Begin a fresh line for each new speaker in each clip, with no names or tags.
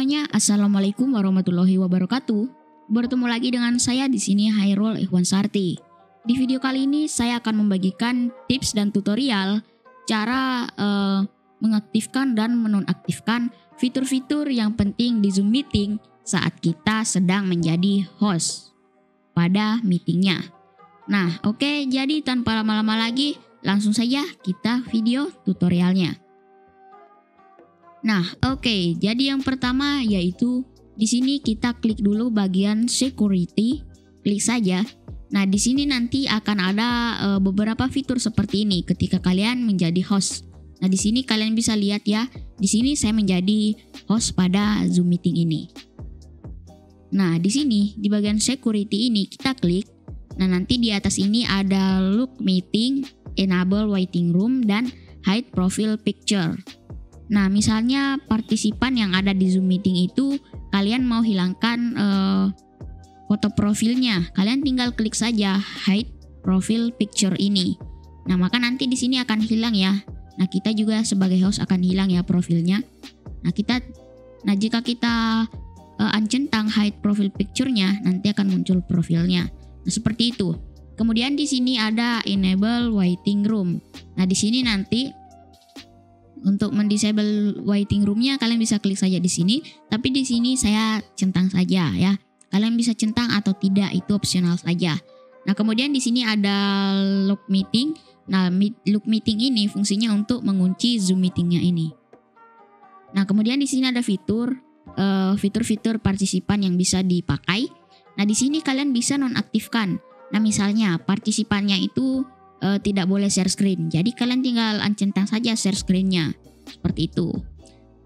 Assalamualaikum warahmatullahi wabarakatuh. Bertemu lagi dengan saya di sini Hairul Ikhwan Sarti. Di video kali ini saya akan membagikan tips dan tutorial cara uh, mengaktifkan dan menonaktifkan fitur-fitur yang penting di Zoom meeting saat kita sedang menjadi host pada meetingnya. Nah, oke, okay, jadi tanpa lama-lama lagi, langsung saja kita video tutorialnya. Nah, oke. Okay. Jadi yang pertama yaitu di sini kita klik dulu bagian security, klik saja. Nah, di sini nanti akan ada uh, beberapa fitur seperti ini ketika kalian menjadi host. Nah, di sini kalian bisa lihat ya. Di sini saya menjadi host pada Zoom meeting ini. Nah, di sini di bagian security ini kita klik. Nah, nanti di atas ini ada look meeting, enable waiting room dan hide profile picture. Nah, misalnya partisipan yang ada di Zoom meeting itu kalian mau hilangkan uh, foto profilnya, kalian tinggal klik saja hide profile picture ini. Nah, maka nanti di sini akan hilang ya. Nah, kita juga sebagai host akan hilang ya profilnya. Nah, kita nah jika kita uh, uncentang hide profile picture-nya, nanti akan muncul profilnya. Nah, seperti itu. Kemudian di sini ada enable waiting room. Nah, di sini nanti untuk mendisable waiting roomnya kalian bisa klik saja di sini. Tapi di sini saya centang saja ya. Kalian bisa centang atau tidak itu opsional saja. Nah kemudian di sini ada lock meeting. Nah lock meeting ini fungsinya untuk mengunci zoom meetingnya ini. Nah kemudian di sini ada fitur uh, fitur-fitur partisipan yang bisa dipakai. Nah di sini kalian bisa nonaktifkan. Nah misalnya partisipannya itu uh, tidak boleh share screen. Jadi kalian tinggal centang saja share screennya seperti itu.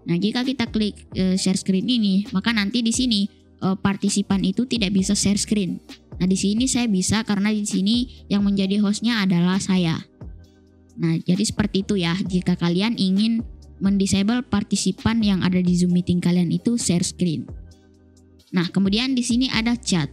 Nah jika kita klik uh, share screen ini, maka nanti di sini uh, partisipan itu tidak bisa share screen. Nah di sini saya bisa karena di sini yang menjadi hostnya adalah saya. Nah jadi seperti itu ya. Jika kalian ingin mendisable partisipan yang ada di Zoom meeting kalian itu share screen. Nah kemudian di sini ada chat.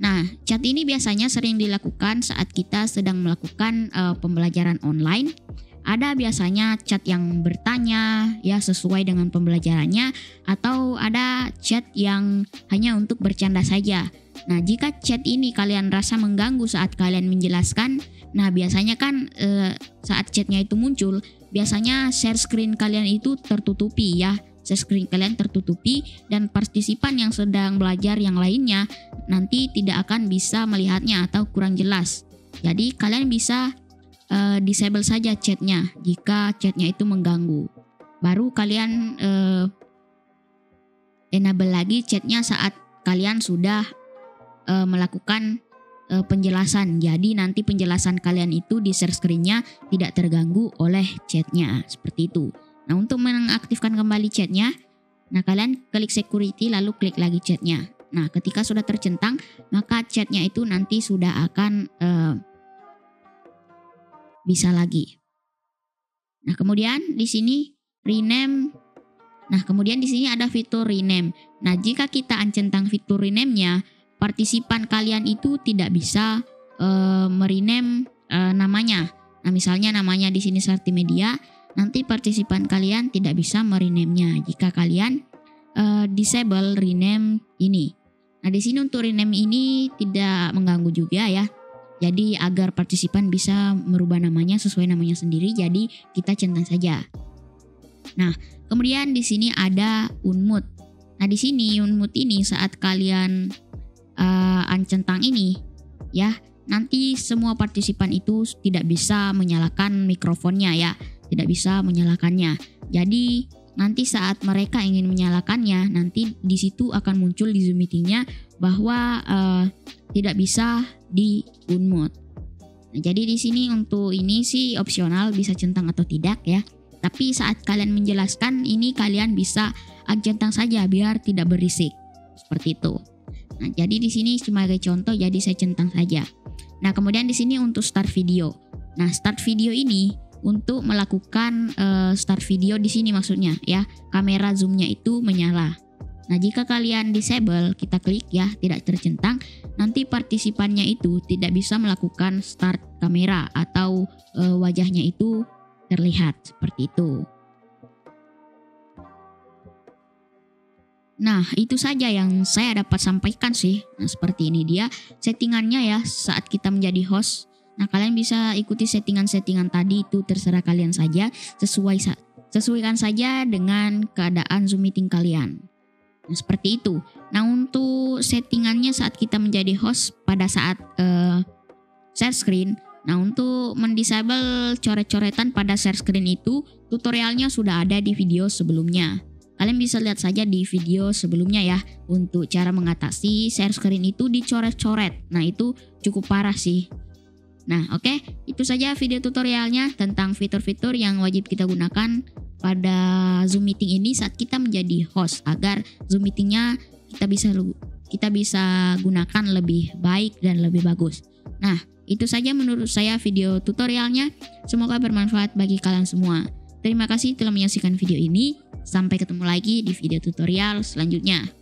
Nah, chat ini biasanya sering dilakukan saat kita sedang melakukan uh, pembelajaran online. Ada biasanya chat yang bertanya ya sesuai dengan pembelajarannya atau ada chat yang hanya untuk bercanda saja. Nah, jika chat ini kalian rasa mengganggu saat kalian menjelaskan, nah biasanya kan uh, saat chatnya itu muncul, biasanya share screen kalian itu tertutupi ya screen kalian tertutupi dan partisipan yang sedang belajar yang lainnya nanti tidak akan bisa melihatnya atau kurang jelas. Jadi kalian bisa uh, disable saja chatnya jika chatnya itu mengganggu. Baru kalian uh, enable lagi chatnya saat kalian sudah uh, melakukan uh, penjelasan. Jadi nanti penjelasan kalian itu di share screennya tidak terganggu oleh chatnya seperti itu. Nah, untuk mengaktifkan kembali chatnya, nah kalian klik security lalu klik lagi chatnya. Nah, ketika sudah tercentang, maka chatnya itu nanti sudah akan uh, bisa lagi. Nah, kemudian di sini rename. Nah, kemudian di sini ada fitur rename. Nah, jika kita ancentang fitur rename-nya, partisipan kalian itu tidak bisa uh, merename uh, namanya. Nah, misalnya namanya di sini Sarti Media, nanti partisipan kalian tidak bisa merename-nya jika kalian uh, disable rename ini. Nah, di sini untuk rename ini tidak mengganggu juga ya. Jadi agar partisipan bisa merubah namanya sesuai namanya sendiri, jadi kita centang saja. Nah, kemudian di sini ada unmute. Nah, di sini unmute ini saat kalian uh, ancentang ini ya, nanti semua partisipan itu tidak bisa menyalakan mikrofonnya ya tidak bisa menyalakannya. Jadi nanti saat mereka ingin menyalakannya, nanti di situ akan muncul di Zoom meetingnya bahwa uh, tidak bisa di unmute. Nah, jadi di sini untuk ini sih opsional bisa centang atau tidak ya. Tapi saat kalian menjelaskan ini kalian bisa centang saja biar tidak berisik. Seperti itu. Nah, jadi di sini sebagai contoh jadi saya centang saja. Nah, kemudian di sini untuk start video. Nah, start video ini untuk melakukan uh, start video di sini maksudnya ya. Kamera zoomnya itu menyala. Nah, jika kalian disable, kita klik ya, tidak tercentang, nanti partisipannya itu tidak bisa melakukan start kamera atau uh, wajahnya itu terlihat seperti itu. Nah, itu saja yang saya dapat sampaikan sih. Nah, seperti ini dia settingannya ya saat kita menjadi host. Nah, kalian bisa ikuti settingan-settingan tadi itu terserah kalian saja sesuai sesuaikan saja dengan keadaan Zoom meeting kalian. Nah, seperti itu. Nah, untuk settingannya saat kita menjadi host pada saat uh, share screen, Nah, untuk mendisable coret-coretan pada share screen itu, tutorialnya sudah ada di video sebelumnya. Kalian bisa lihat saja di video sebelumnya ya, untuk cara mengatasi share screen itu dicoret-coret. Nah, itu cukup parah sih. Nah, oke, okay, itu saja video tutorialnya tentang fitur-fitur yang wajib kita gunakan pada Zoom meeting ini saat kita menjadi host agar Zoom meetingnya kita bisa kita bisa gunakan lebih baik dan lebih bagus. Nah, itu saja menurut saya video tutorialnya. Semoga bermanfaat bagi kalian semua. Terima kasih telah menyaksikan video ini. Sampai ketemu lagi di video tutorial selanjutnya.